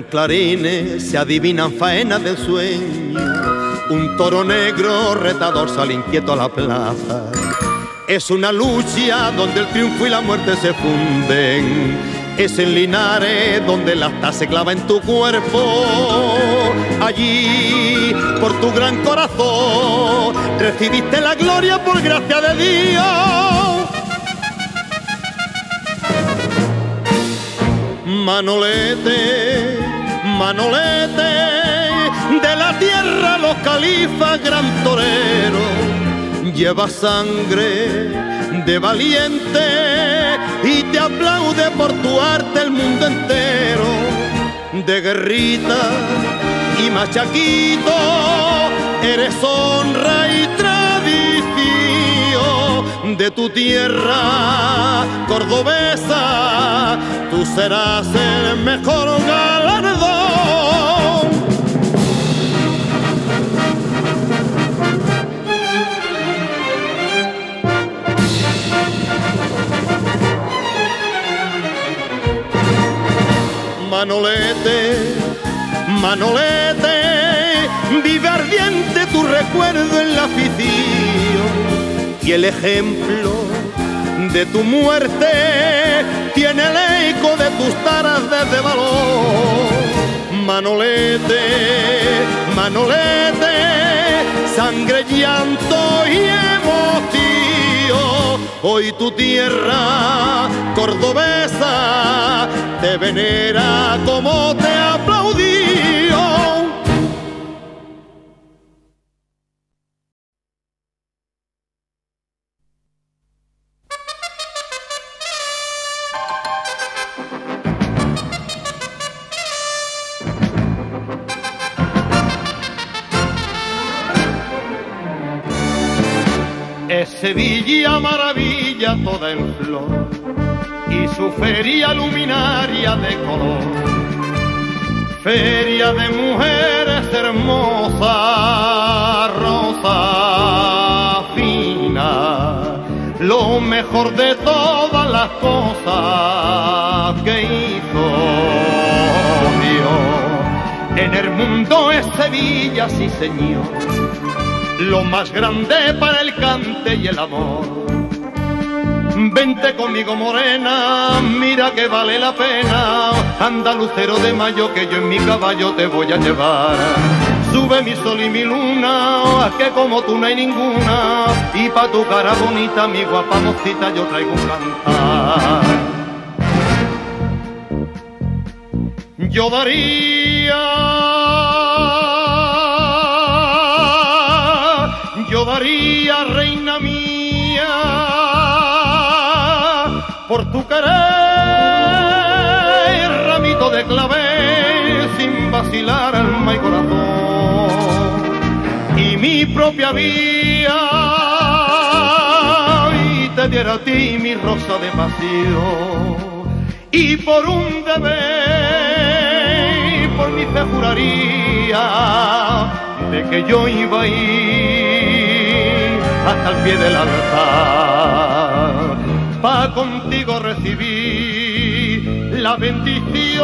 Clarines, se adivinan faenas del sueño. Un toro negro retador sale inquieto a la plaza. Es una lucha donde el triunfo y la muerte se funden. Es en Linares donde la asta se clava en tu cuerpo. Allí, por tu gran corazón, recibiste la gloria por gracia de Dios. Manolete, Manolete, de la tierra los califas gran torero, lleva sangre de valiente y te aplaude por tu arte el mundo entero, de guerrita y machaquito, eres honra y tradición de tu tierra cordobesa, tú serás el mejor galardón. Manolete, Manolete, vive ardiente tu recuerdo en la afición y el ejemplo de tu muerte tiene el eco de tus taras desde valor. Manolete, Manolete, sangre, llanto y emoción. Hoy tu tierra cordobesa te venera como te aplaudió. Sevilla maravilla toda en flor y su feria luminaria de color. Feria de mujeres hermosas, rosa fina, lo mejor de todas las cosas que hizo Dios. En el mundo es Sevilla, sí señor lo más grande para el cante y el amor. Vente conmigo morena, mira que vale la pena. Anda lucero de mayo que yo en mi caballo te voy a llevar. Sube mi sol y mi luna, que como tú no hay ninguna. Y pa' tu cara bonita, mi guapa mocita, yo traigo un cantar. Yo daría querer, ramito de clavel, sin vacilar alma y corazón, y mi propia vía, y te diera a ti mi rosa de pasión, y por un deber, por mi fe juraría, de que yo iba a ir hasta el pie del altar pa contigo recibir la bendición.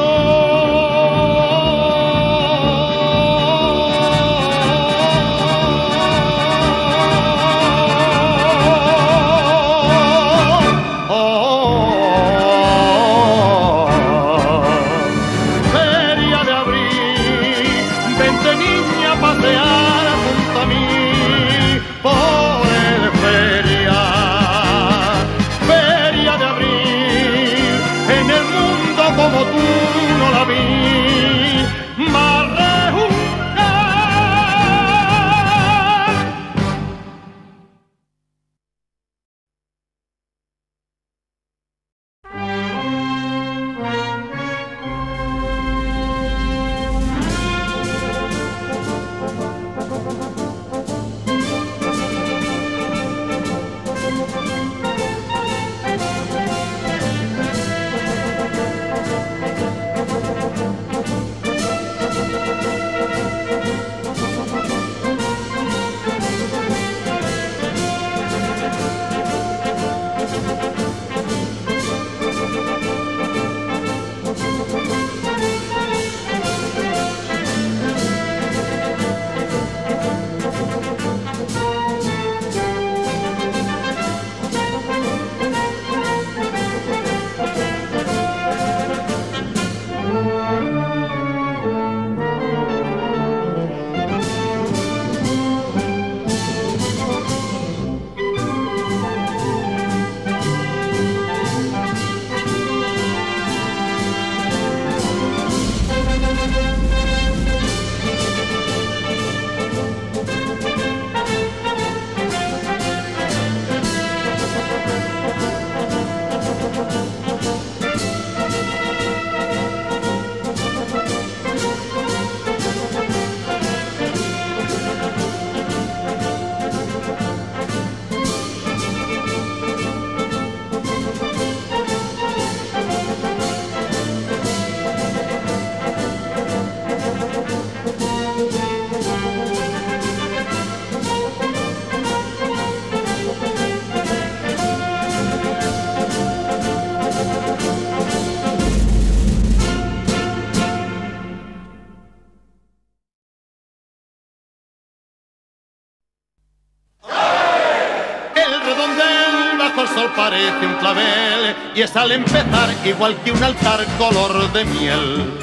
Un clavel y es al empezar igual que un altar color de miel.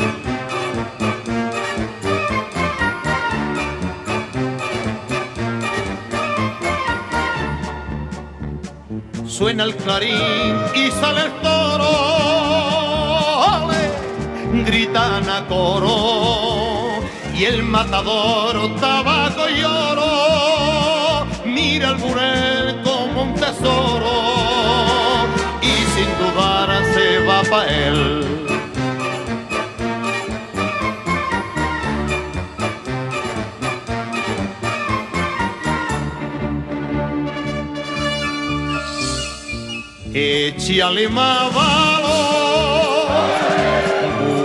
Suena el clarín y sale el toro, gritan a coro y el matador tabaco y oro mira el burel como un tesoro él. Échale más valor,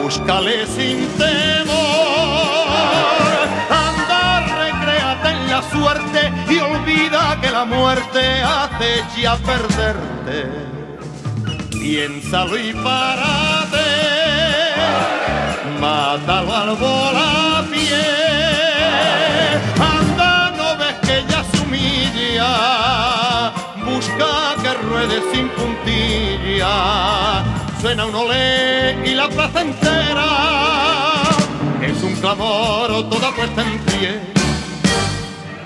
búscale sin temor, anda, recréate en la suerte y olvida que la muerte hace a perderte. Piénsalo y párate, mátalo al volapié, anda, no ves que ya se busca que ruede sin puntilla, suena un olé y la plaza entera. Es un clamor toda puesta en pie.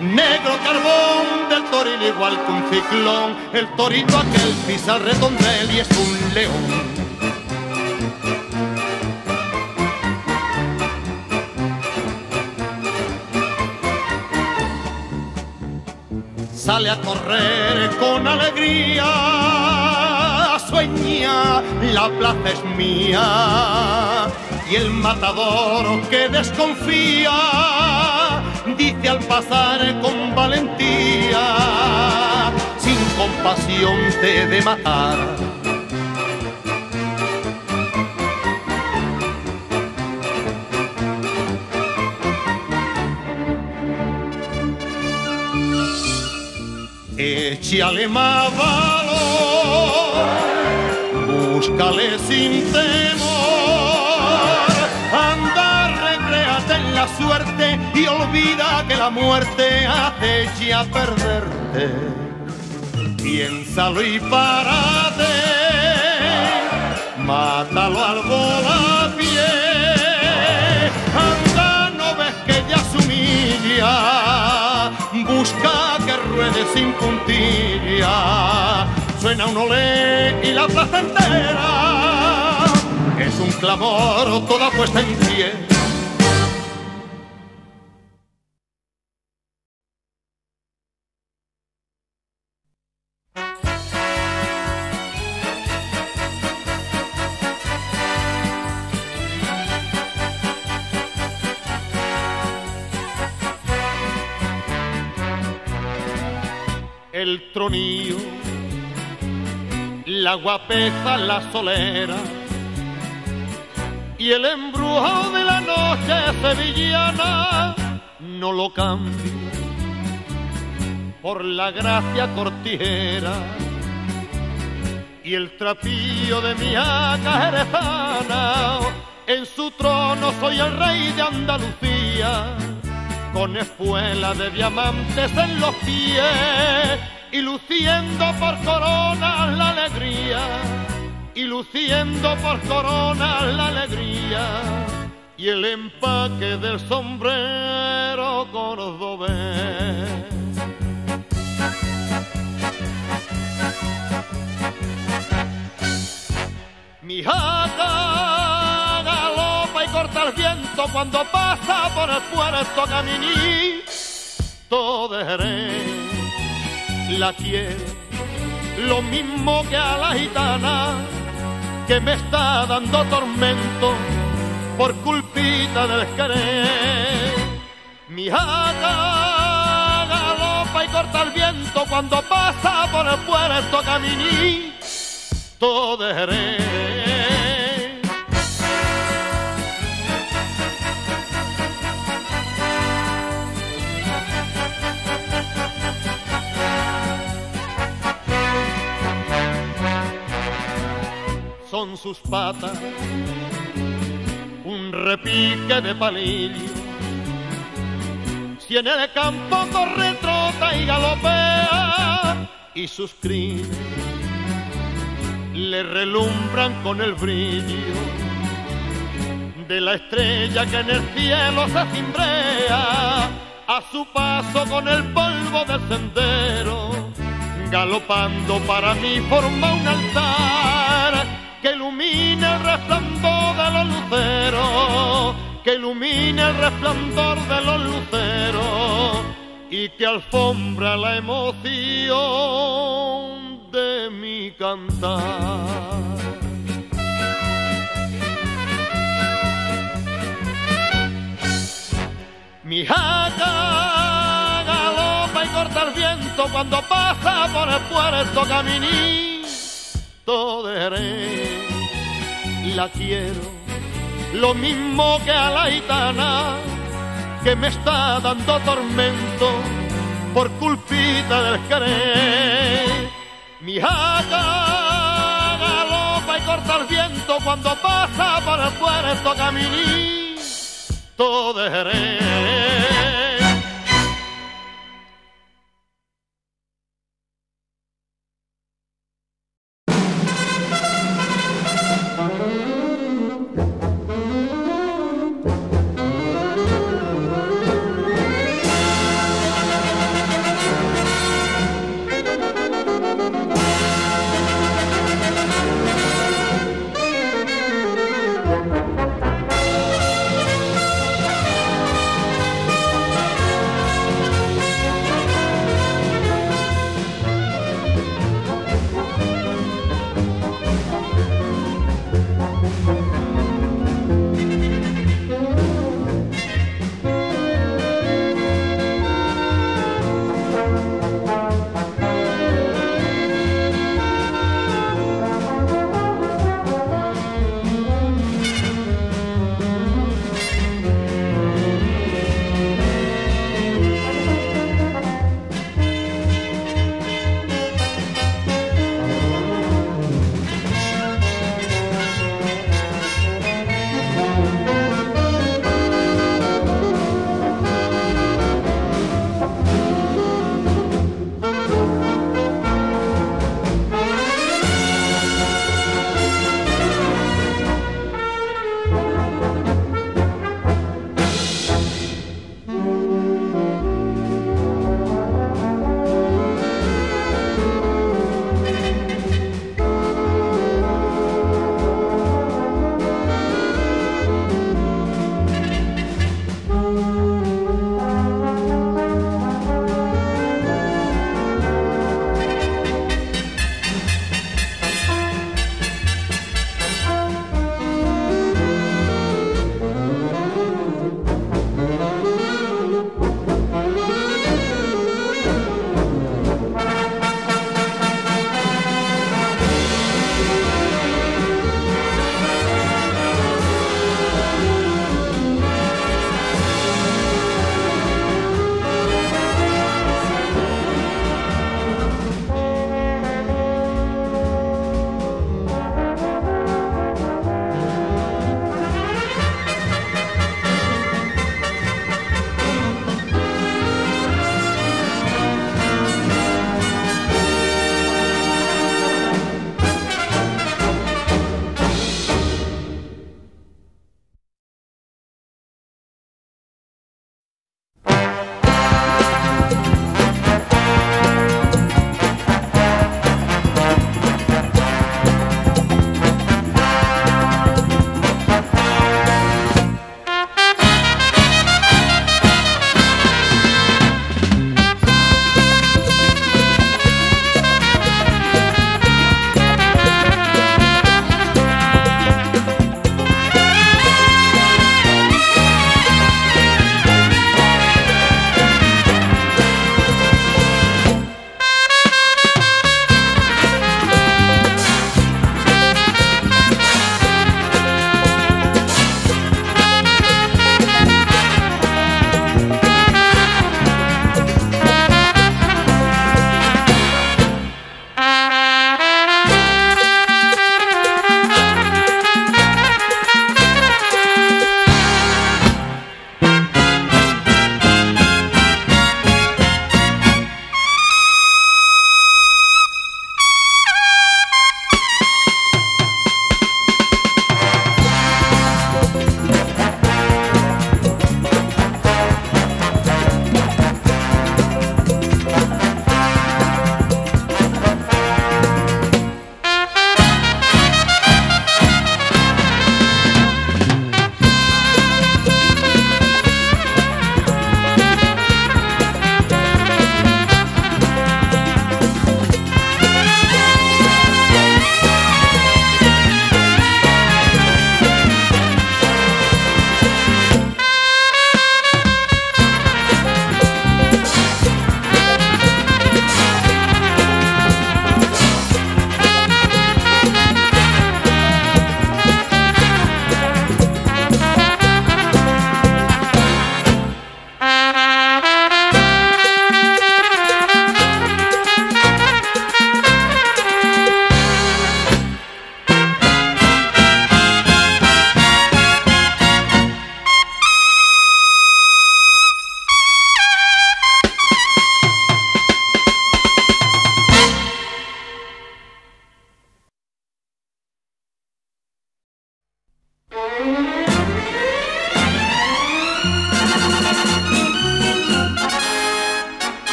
Negro carbón del toril igual que un ciclón, el torito aquel pisa el redondel y es un león. sale a correr con alegría, sueña, la plaza es mía. Y el matador que desconfía, dice al pasar con valentía, sin compasión te de matar. Échale más valor, búscale sin temor, suerte y olvida que la muerte hace a perderte. Piénsalo y párate, mátalo al volapié, anda, no ves que ya se humilla, busca que ruede sin puntilla, suena un olé y la plaza entera es un clamor toda puesta en pie. El tronillo, la guapeza, la solera y el embrujo de la noche sevillana no lo cambio por la gracia cortijera y el trapillo de mi jerezana. En su trono soy el rey de Andalucía con espuela de diamantes en los pies y luciendo por corona la alegría, y luciendo por corona la alegría y el empaque del sombrero cordobés. Mi jata galopa y corta el viento cuando pasa por el puerto caminito de Jerez. La quiero lo mismo que a la gitana que me está dando tormento por culpita del querer. Mi jata galopa y corta el viento cuando pasa por el puerto caminito de Jerez. Son sus patas un repique de palillo. Si en el campo corre, trota y galopea, y sus crines le relumbran con el brillo de la estrella que en el cielo se cimbrea a su paso con el polvo del sendero, galopando para mí forma un altar que ilumina el resplandor de los luceros, que ilumina el resplandor de los luceros y que alfombra la emoción de mi cantar. Mi jaca galopa y corta el viento cuando pasa por el puerto caminito de y la quiero lo mismo que a la gitana que me está dando tormento por culpita del querer. Mi jaca galopa y corta el viento cuando pasa por el puerto caminito de Jerez.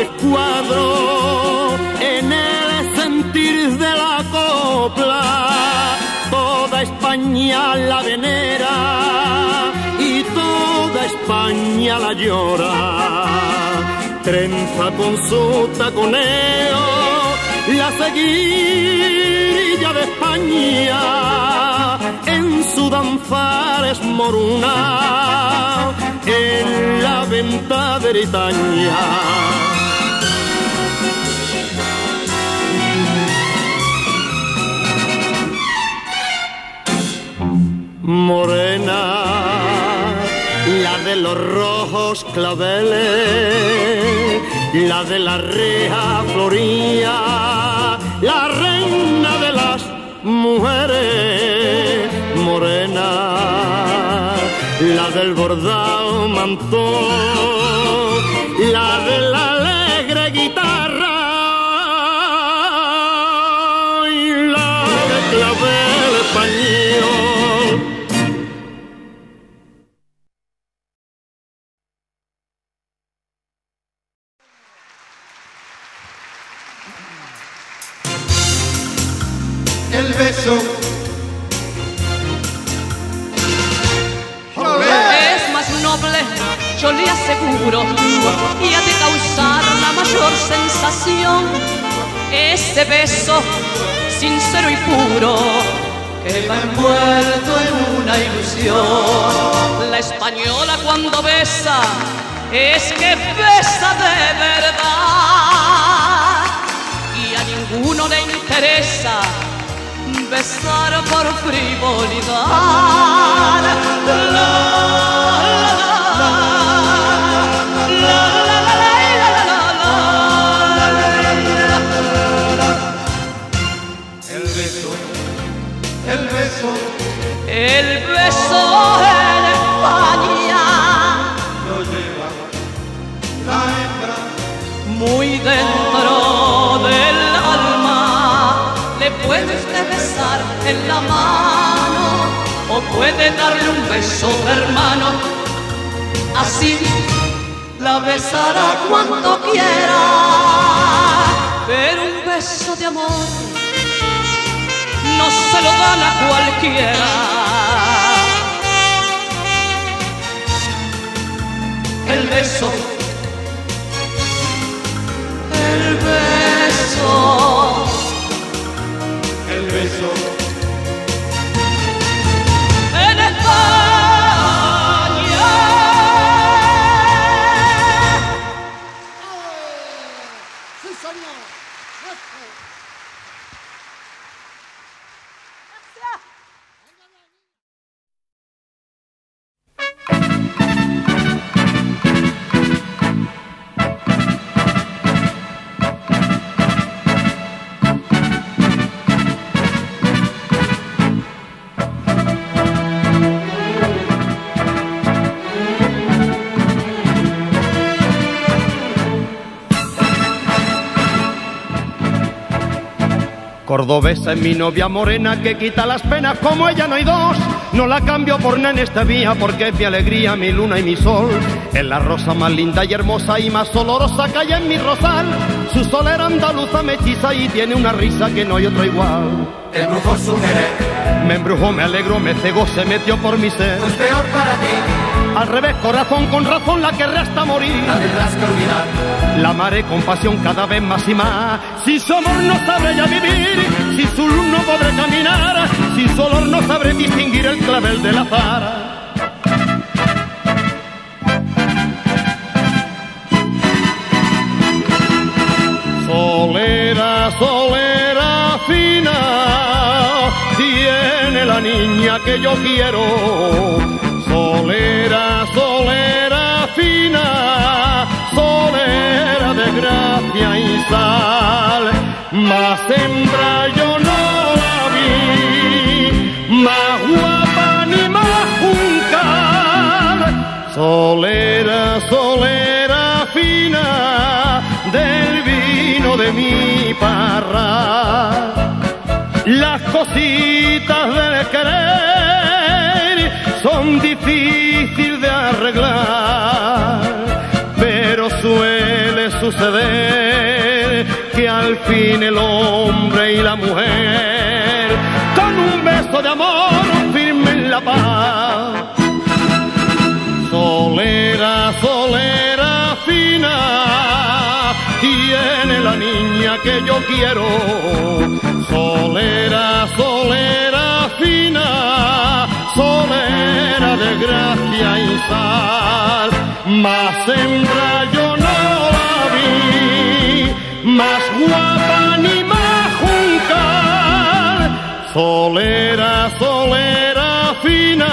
Escapada del cuadro en el sentir de la copla. Toda España la venera y toda España la llora. Trenza con su taconeo la seguilla de España en su danzar es moruna en la venta de Bretaña. Morena, la de los rojos claveles, la de la reja floría, la reina de las mujeres, morena la del bordado mantón, la de sensación. Ese beso sincero y puro que va envuelto en una ilusión. La española cuando besa es que besa de verdad y a ninguno le interesa besar por frivolidad. La, besará cuanto quiera, pero un beso de amor no se lo dan a cualquiera. El beso, Cordobesa es mi novia morena que quita las penas como ella no hay dos. No la cambio por nada en esta vía porque es mi alegría, mi luna y mi sol. Es la rosa más linda y hermosa y más olorosa que hay en mi rosal. Su solera andaluza me y tiene una risa que no hay otra igual. Te embrujó su querer, Me embrujó, me alegro, me cegó, se metió por mi ser. pues peor para ti, Al revés, corazón con razón, la que resta morir. la tendrás que olvidar. La amaré con pasión cada vez más y más. Si su amor no sabré ya vivir, si su luz no podré caminar, si su olor no sabré distinguir el clavel del azar. Que yo quiero. Solera, solera fina, solera de gracia y sal. Más hembra yo no la vi, más guapa ni más juncal. Solera, solera fina, del vino de mi parra. Las cositas del querer son difíciles de arreglar, pero suele suceder que al fin el hombre y la mujer con un beso de amor firmen la paz. Solera, solera fina, tiene la niña que yo quiero. Solera, solera fina, solera de gracia y sal. Más hembra yo no la vi, más guapa ni más juncal. Solera, solera fina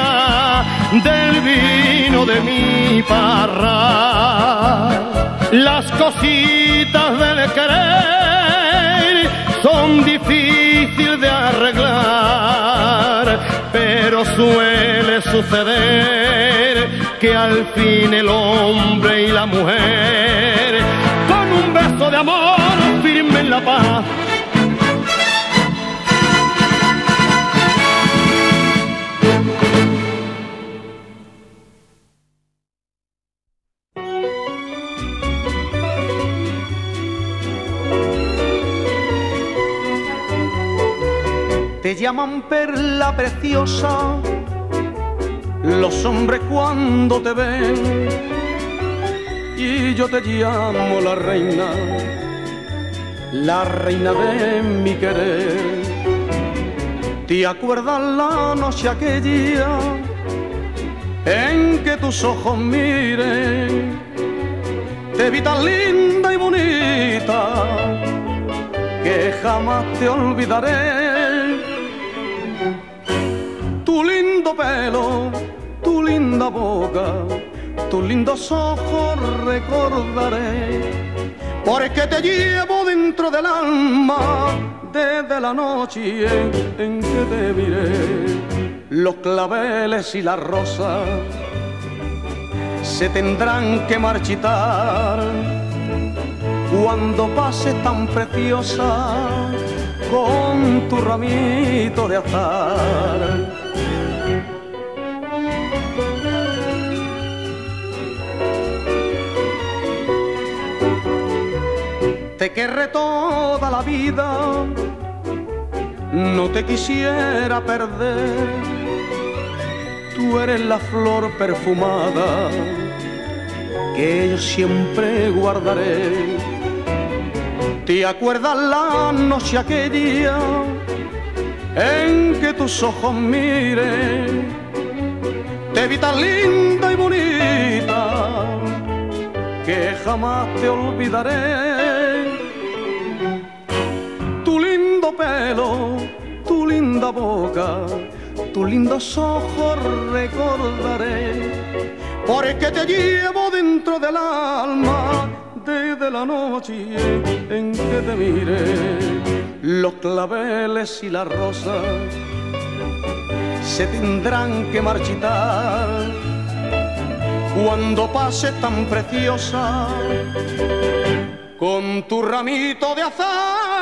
del vino de mi parra. Las cositas del querer son difíciles de arreglar, pero suele suceder que al fin el hombre y la mujer con un beso de amor firmen la paz. Te llaman perla preciosa los hombres cuando te ven y yo te llamo la reina, la reina de mi querer. ¿Te acuerdas la noche aquella en que tus ojos miren? Te vi tan linda y bonita que jamás te olvidaré. Lindo pelo, tu linda boca, tus lindos ojos recordaré. Porque te llevo dentro del alma desde la noche en que te miré. Los claveles y las rosas se tendrán que marchitar cuando pases tan preciosa con tu ramito de azar. Te querré toda la vida, no te quisiera perder. Tú eres la flor perfumada que yo siempre guardaré. ¿Te acuerdas la noche aquella en que tus ojos miren? Te vi tan linda y bonita que jamás te olvidaré. Pelo, tu linda boca, tus lindos ojos recordaré. Porque te llevo dentro del alma desde la noche en que te miré. Los claveles y las rosas se tendrán que marchitar cuando pase tan preciosa con tu ramito de azar.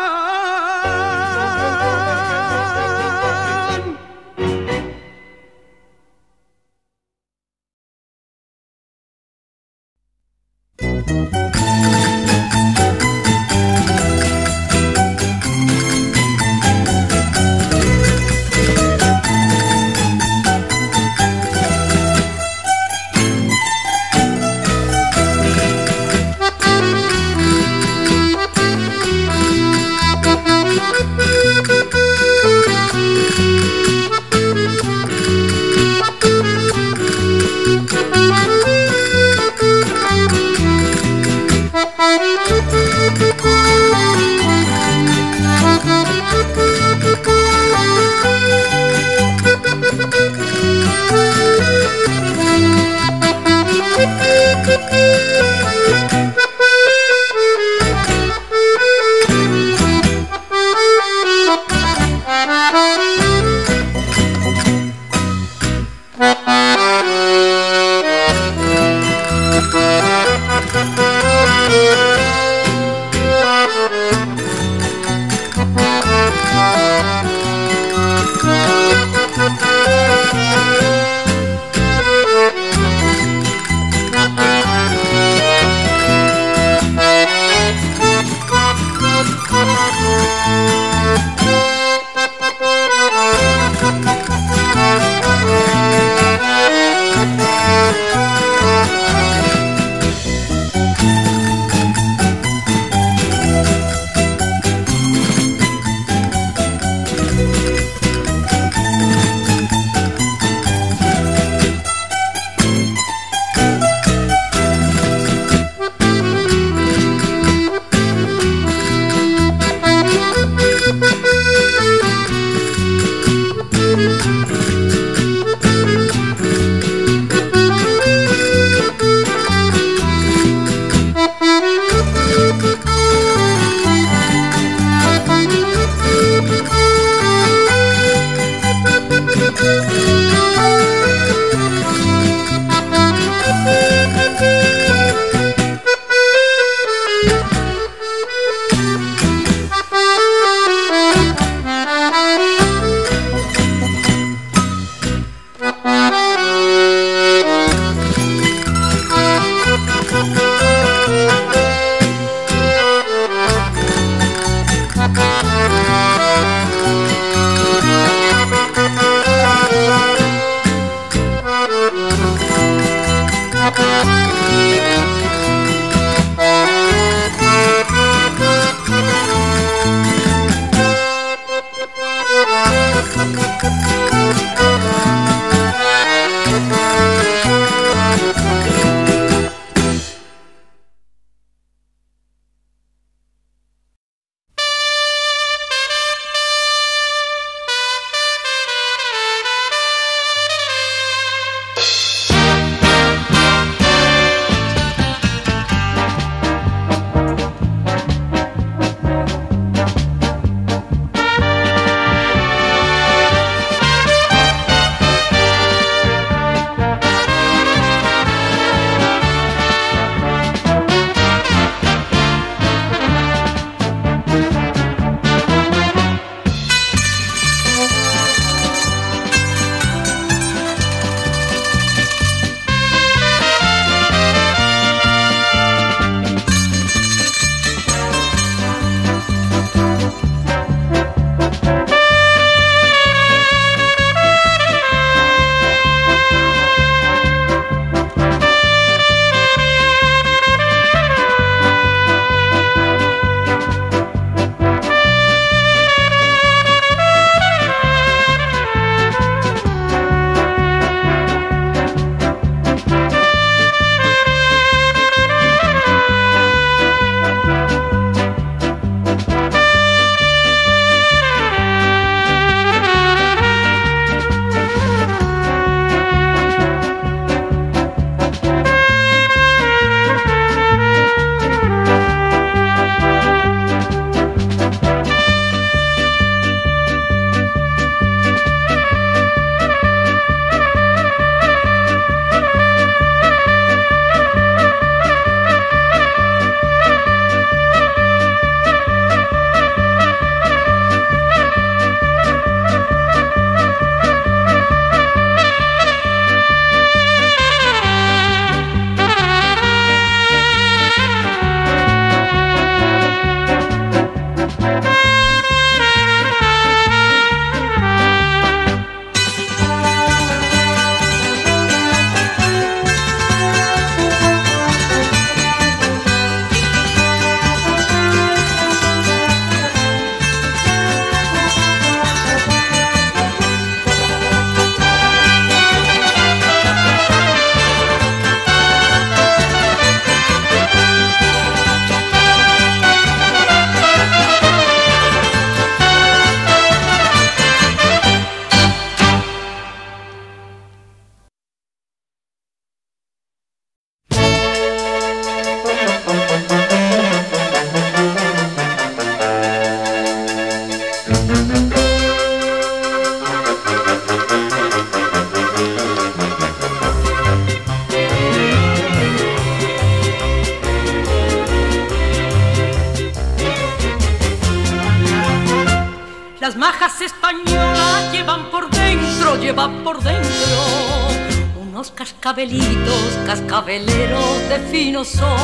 Cascabeleros de fino son.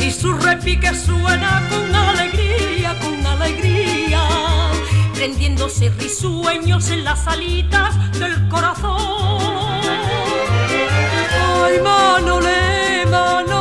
Y su repique suena con alegría, con alegría, prendiéndose risueños en las alitas del corazón. Ay, Manole, Manoli,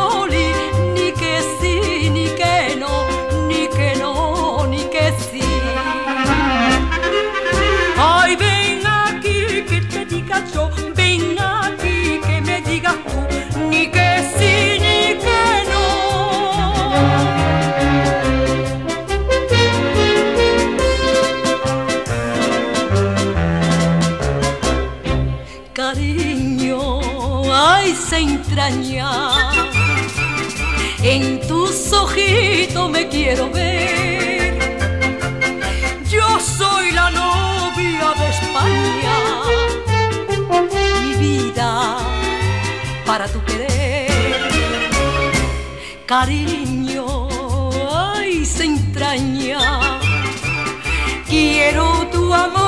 En tus ojitos me quiero ver. Yo soy la novia de España. Mi vida para tu querer. Cariño, ay, se entraña. Quiero tu amor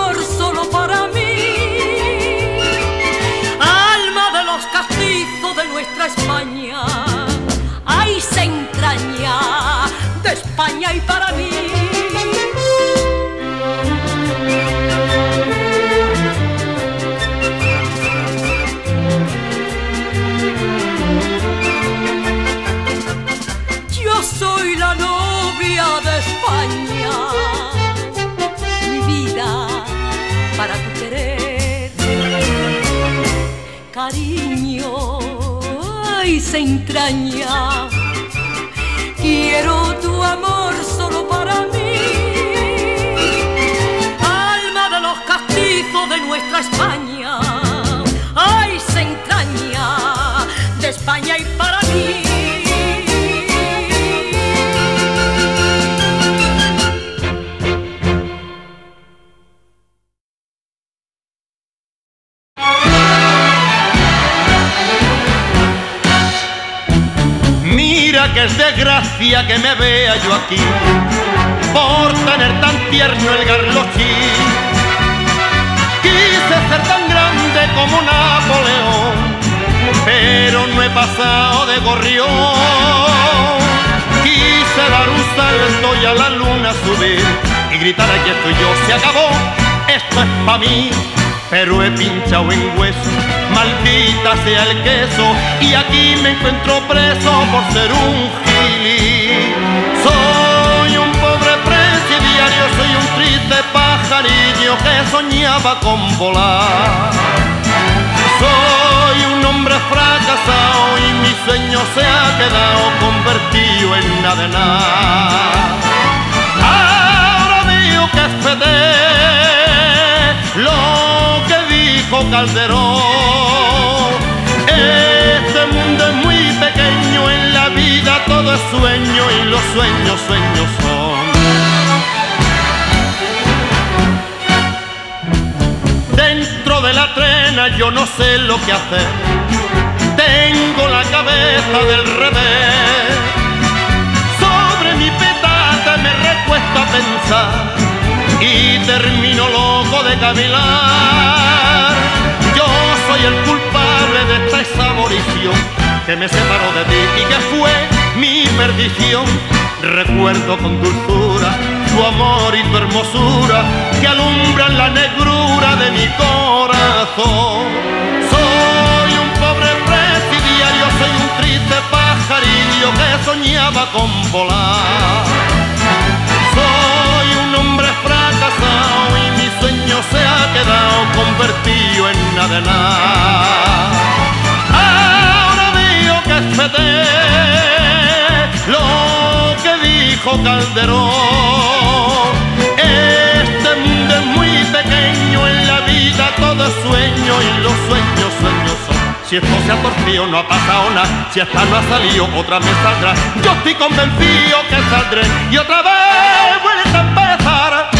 Y para mí. Yo soy la novia de España, mi vida para tu querer. Cariño, ay, se entraña. Quiero tu amor nuestra España. Ay, se entraña de España y para mí. Mira que es desgracia que me vea yo aquí por tener tan tierno el garlochín. Ser tan grande como Napoleón, pero no he pasado de gorrión. Quise dar un salto y a la luna subir y gritar aquí estoy yo, se acabó, esto es pa' mí. Pero he pinchado en hueso, maldita sea el queso, y aquí me encuentro preso por ser un gili. Pajarillo que soñaba con volar. Soy un hombre fracasado y mi sueño se ha quedado convertido en nada. Ahora veo que es fede lo que dijo Calderón. Este mundo es muy pequeño, en la vida todo es sueño y los sueños sueños son. Yo no sé lo que hacer. Tengo la cabeza del revés. Sobre mi petate me recuesta pensar y termino loco de caminar. Soy el culpable de esta exaborición que me separó de ti y que fue mi perdición. Recuerdo con dulzura tu amor y tu hermosura que alumbran la negrura de mi corazón. Soy un pobre presidiario, soy un triste pajarillo que soñaba con volar. Soy un hombre fracasado se ha quedado convertido en nada. Ahora veo que es lo que dijo Calderón. Este mundo es muy pequeño, en la vida todo es sueño y los sueños sueños son. Si esto se ha torcido no ha pasado nada, si esta no ha salido otra vez saldrá. Yo estoy convencido que saldré y otra vez vuelta a empezar.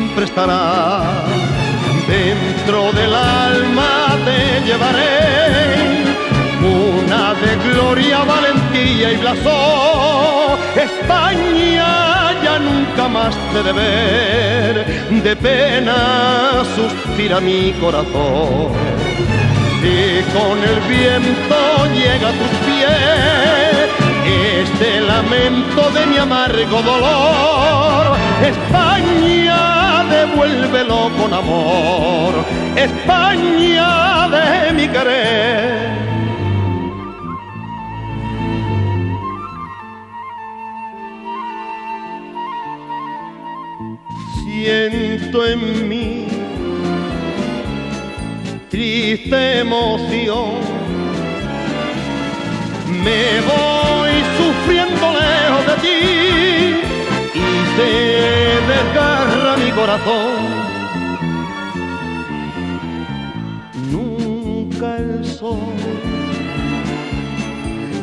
Siempre estará. Dentro del alma te llevaré una de gloria, valentía y blasón España ya nunca más te de ver. De pena suspira mi corazón. Y con el viento llega a tus pies este lamento de mi amargo dolor. España, devuélvelo con amor, España de mi querer. Siento en mí triste emoción. Me voy Nunca el sol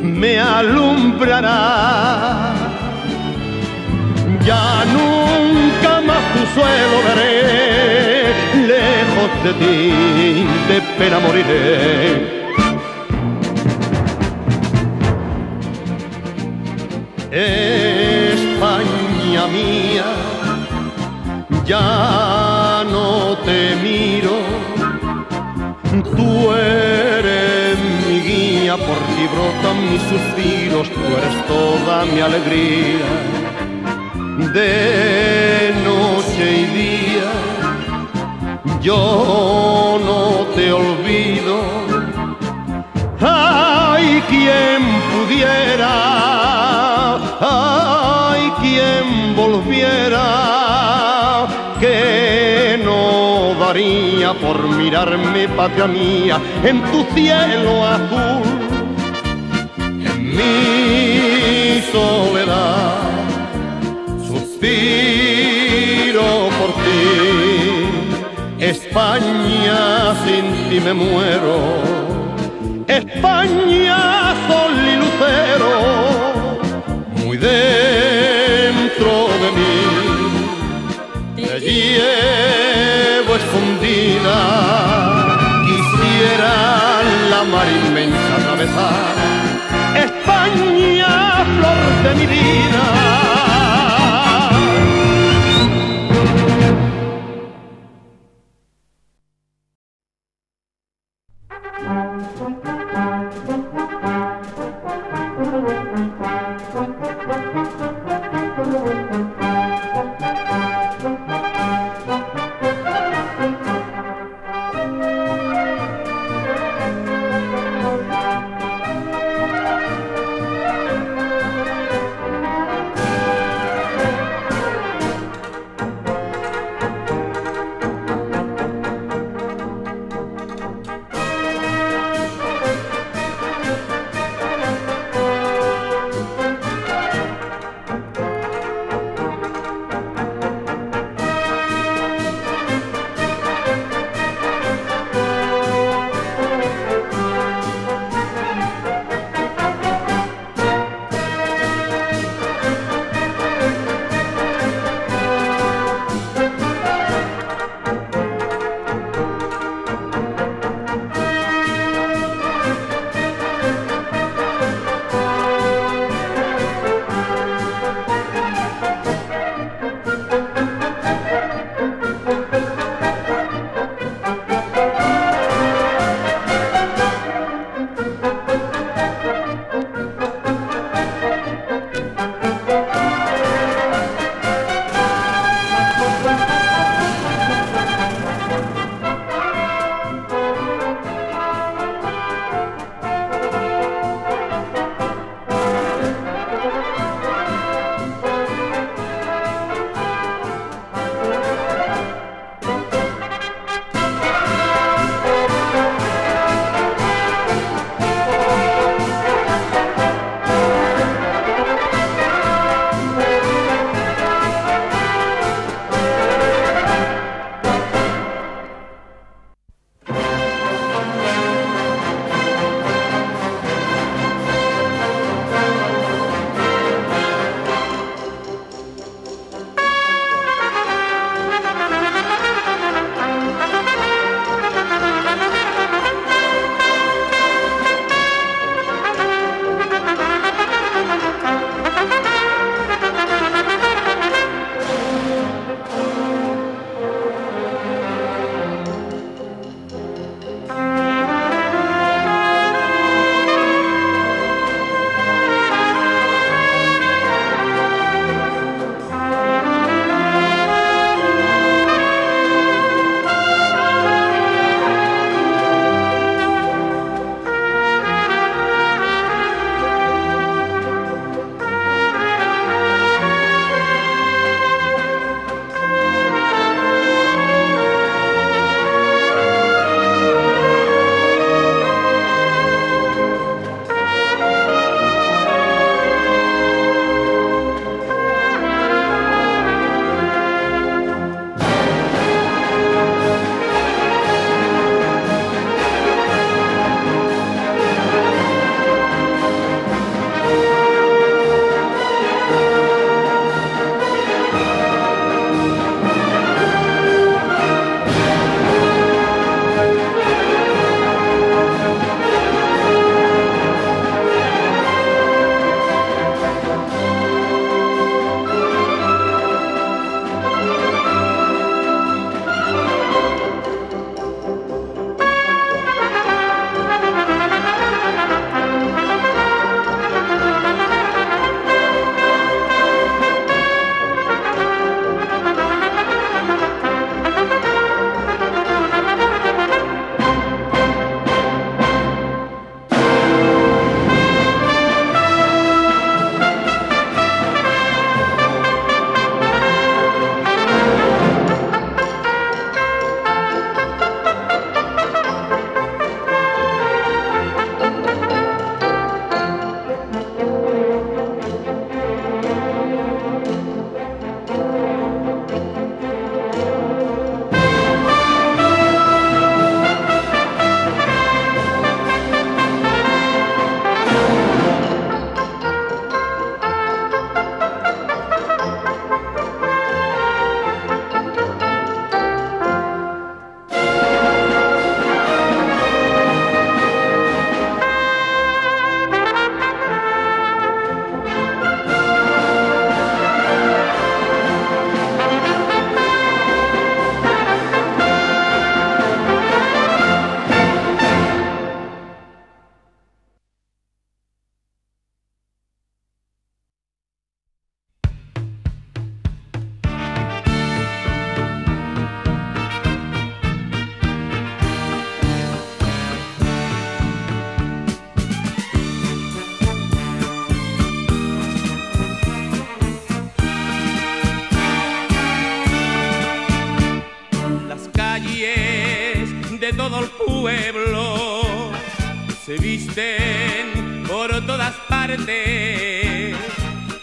me alumbrará. Ya nunca más tu suelo veré, lejos de ti, de pena moriré. España mía, ya no te miro, tú eres mi guía, por ti brotan mis suspiros, tú eres toda mi alegría, de noche y día, yo no te olvido, ay, quien pudiera ay, quien volviera, daría por mirarme, patria mía, en tu cielo azul, en mi soledad, suspiro por ti, España sin ti me muero, España sol y lucero escondida, quisiera la mar inmensa atravesar. España, flor de mi vida.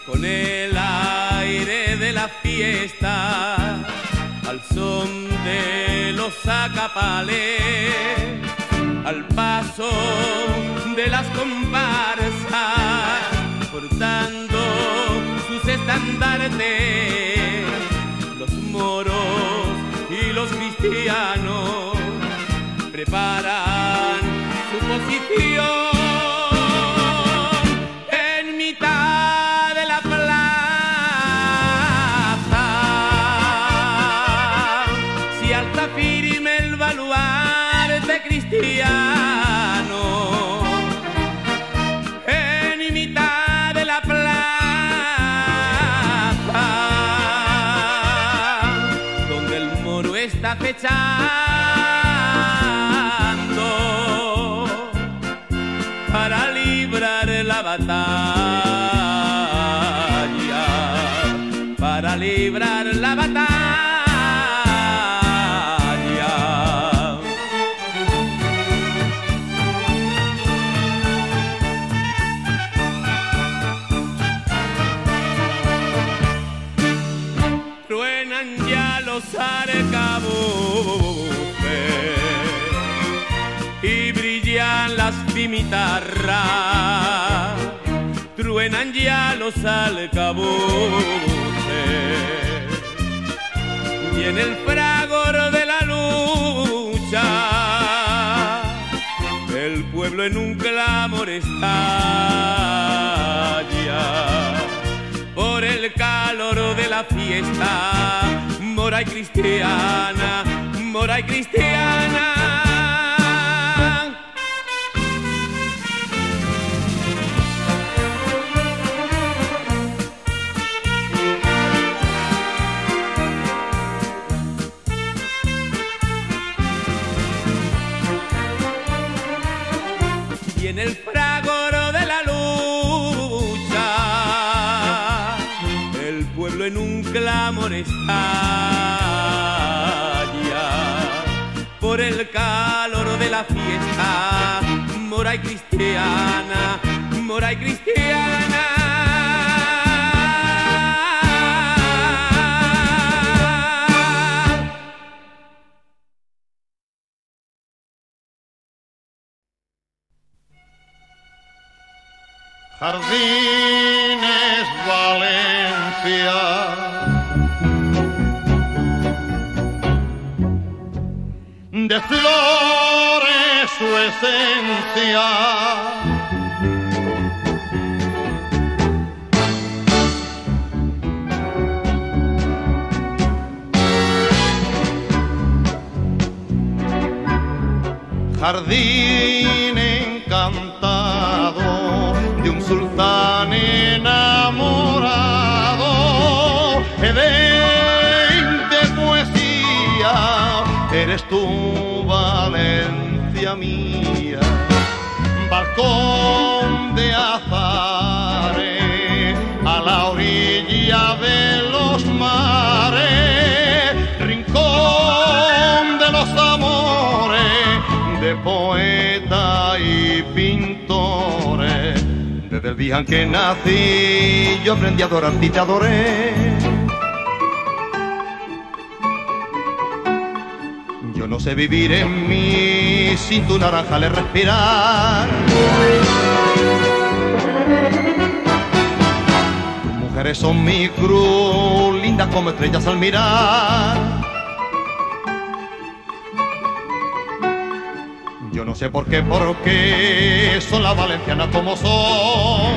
Con el aire de la fiesta al son de los acapales al paso de las comparsas portando sus estandartes los moros y los cristianos preparan su posición los alcabuces y en el fragor de la lucha el pueblo en un clamor está ya por el calor de la fiesta, mora y cristiana, mora y cristiana. Ya por el calor de la fiesta, mora y cristiana, mora y cristiana. Día en que nací, yo aprendí a adorarte y te adoré. Yo no sé vivir en mí sin tu naranja le respirar. Tus mujeres son mi cruz, lindas como estrellas al mirar. Sé por qué, por qué son las valencianas como son.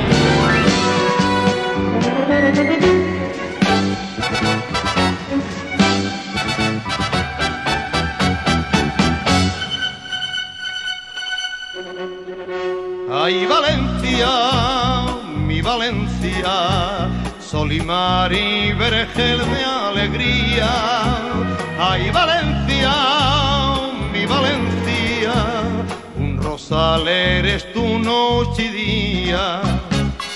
Ay, Valencia, mi Valencia, sol y mar de alegría. Ay, Valencia, Sal eres tu noche y día.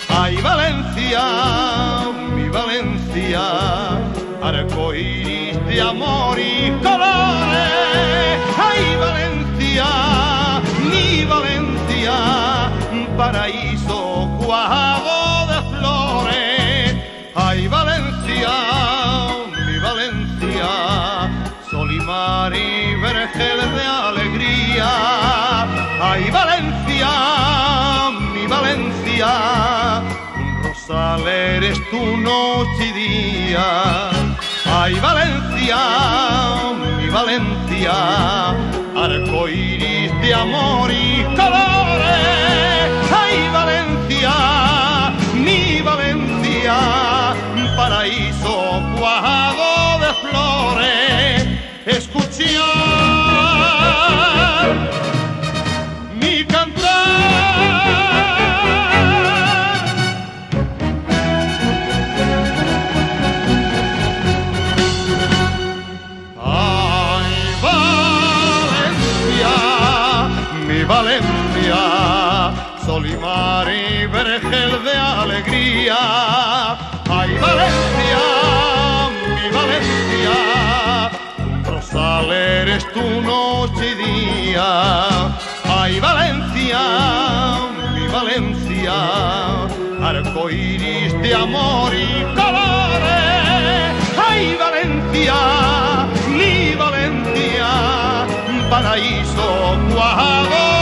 Ay, Valencia, mi Valencia, arcoíris de amor y colores. Ay, Valencia, mi Valencia, paraíso cuajado. Ay, Valencia, mi Valencia, un rosal eres tu noche y día. Ay, Valencia, mi Valencia, arco iris de amor y colores. Ay, Valencia, mi Valencia, paraíso cuajado de flores. Escuchar alegría. Ay, Valencia, mi Valencia, rosal eres tu noche y día. Ay, Valencia, mi Valencia, arco iris de amor y colores. Ay, Valencia, mi Valencia, paraíso cuajado